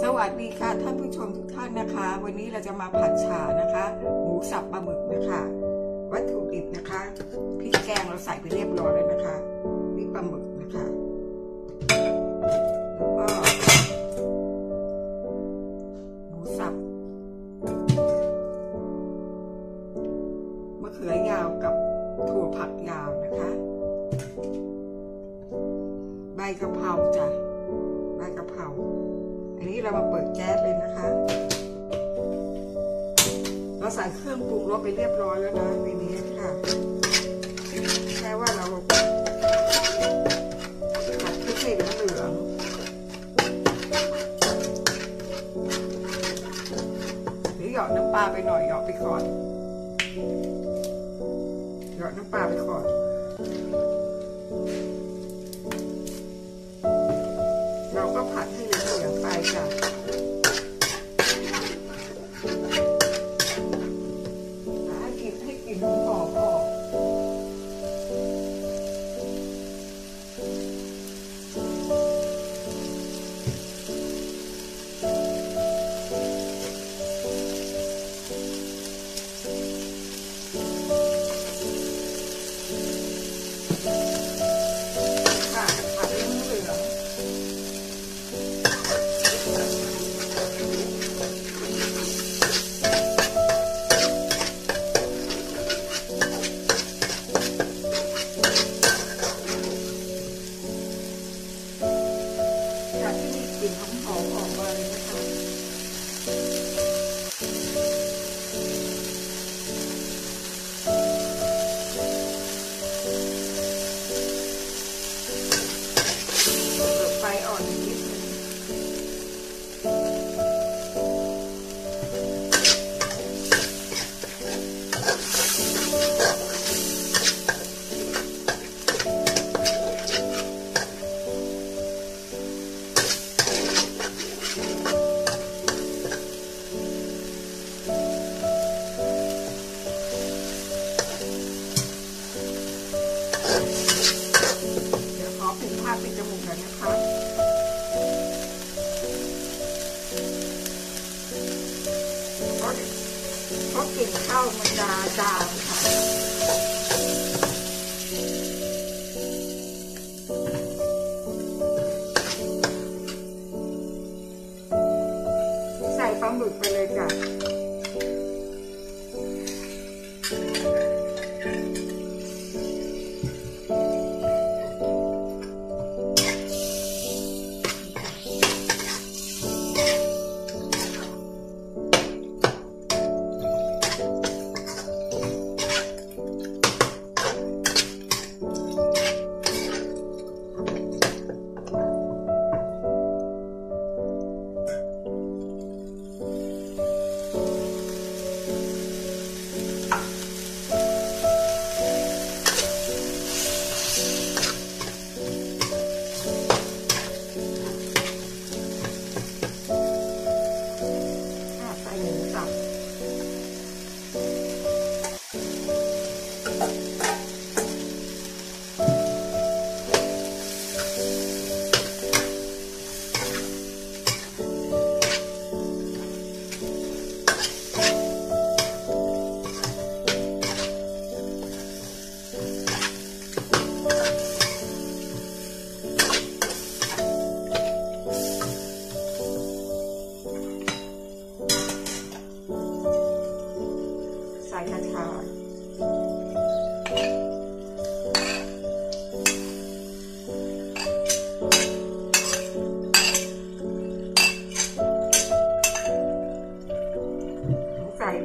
สวัสดีค่ะท่านผู้ชมทุกท่านนะคะ วันนี้เราจะมาผัดฉานะคะ หมูสับปลาหมึกนะคะ วัตถุดิบนะคะพริกแกงเราใส่ไปเรียบร้อยแล้วนะคะนี่ปลาหมึกนะคะแล้วก็หมูสับมะเขือยาวกับถั่วผักยาวนะคะ ใบกะเพราจ้ะ เรามาเปิดแก๊สเลยนะคะ เราใส่เครื่องปรุงรสไปเรียบร้อยแล้วนะในนี้ค่ะ แค่ว่าเราผัดพริกให้เหลืองหรือหยอดน้ำปลาไปหน่อยหยอดไปก่อน เห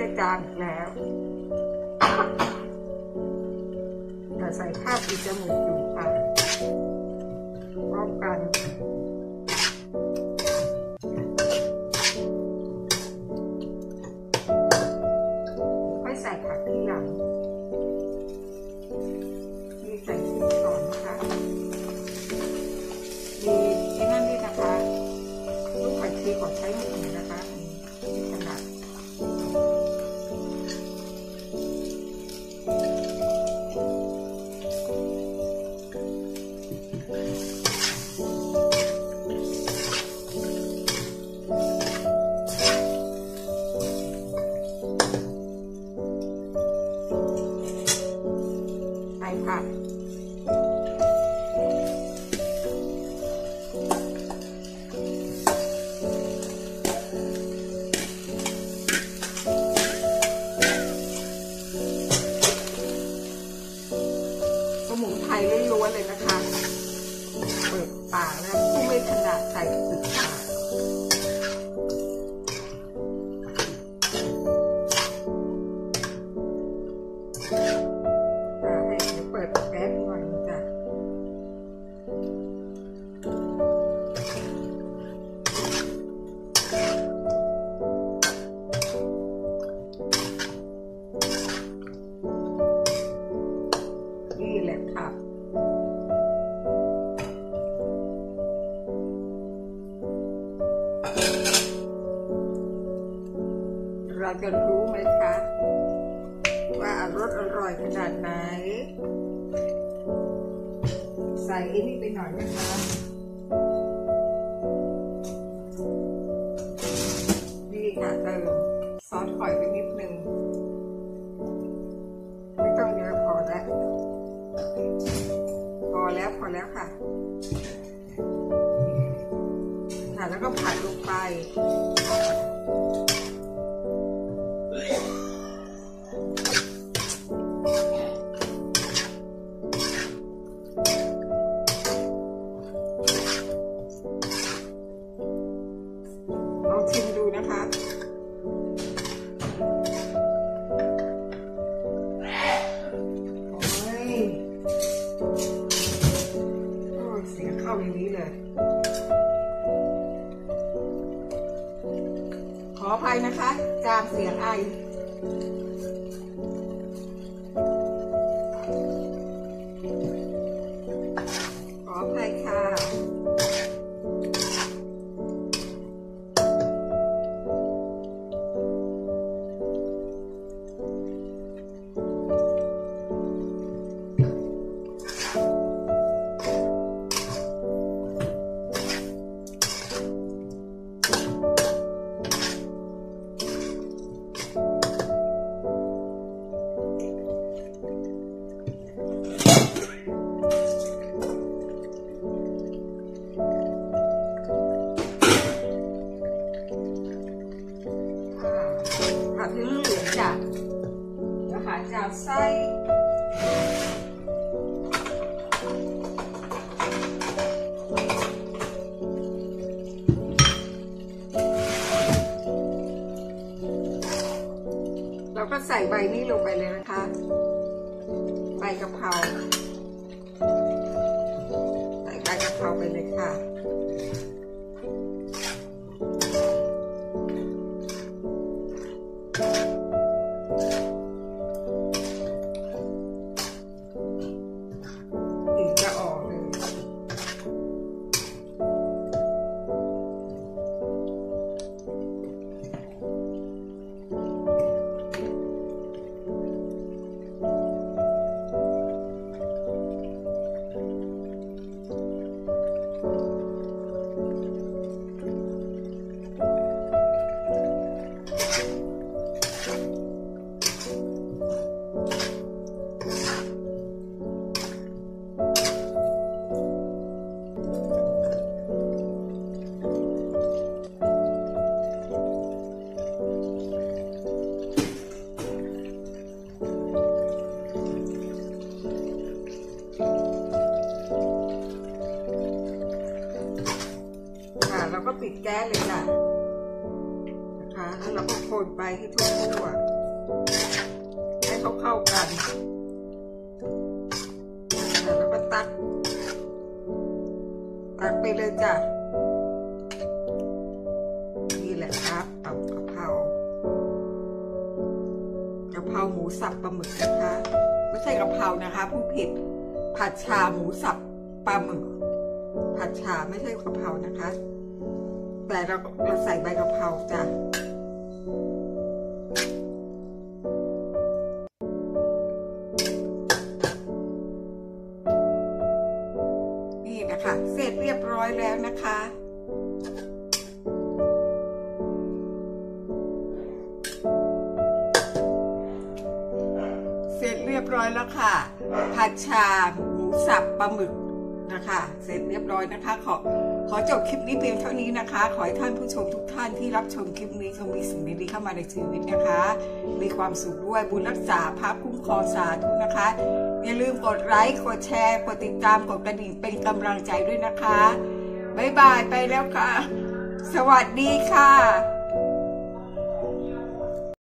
จะจานอีกแล้ว แต่ใส่ข้าวปิดจมูกอยู่ จะรู้ไหมคะ ว่ารสอร่อยขนาดไหน ใส่ไอ้นี่ไปหน่อยนะคะนี่ค่ะเติมซอสหอยไปนิดนึงไม่ต้องเยอะพอแล้วพอแล้วพอแล้วค่ะค่ะแล้วก็ผัดลงไป งอย่างนี้เลย ขออภัยนะคะจามเสียงไอ ใส่ใบนี้ลงไปเลยนะคะ ใบกะเพรา เลยค่ะนะคะ แล้วเราก็คนไปให้ทั่วๆให้เขาเข้ากันแล้วก็ตัก ตักไปเลยจ้ะนี่แหละครับเอากะเพรากะเพราหมูสับปลาหมึกนะคะ ไม่ใช่กะเพรานะคะผู้ผิดผัดชาหมูสับปลาหมึกผัดชาไม่ใช่กะเพรานะคะ แต่เราเราใส่ใบกะเพราจ้ะนี่นะคะ เสร็จเรียบร้อยแล้วนะคะเสร็จเรียบร้อยแล้วค่ะ ผัดชาหมูสับปลาหมึกนะคะ เสร็จเรียบร้อยนะคะขอ ขอจบคลิปนี้เพียงเท่านี้นะคะ ขอให้ท่านผู้ชมทุกท่านที่รับชมคลิปนี้จงมีสิ่งดีๆเข้ามาในชีวิตนะคะ มีความสุขด้วยบุญรักษาภาพคุ้มครองสาธุนะคะ อย่าลืมกดไลค์กดแชร์กดติดตามกดกระดิ่งเป็นกำลังใจด้วยนะคะบ๊ายบายไปแล้วค่ะ สวัสดีค่ะ